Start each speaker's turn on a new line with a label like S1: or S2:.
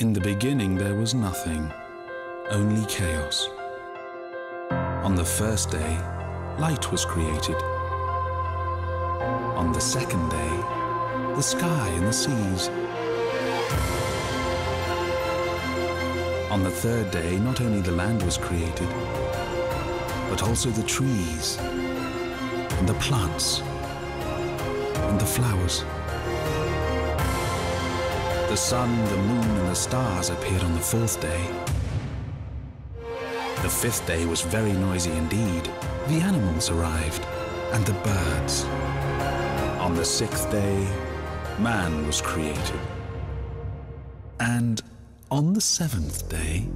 S1: In the beginning there was nothing, only chaos. On the first day, light was created. On the second day, the sky and the seas. On the third day, not only the land was created, but also the trees and the plants and the flowers. The sun, the moon, and the stars appeared on the fourth day. The fifth day was very noisy indeed. The animals arrived, and the birds. On the sixth day, man was created. And on the seventh day,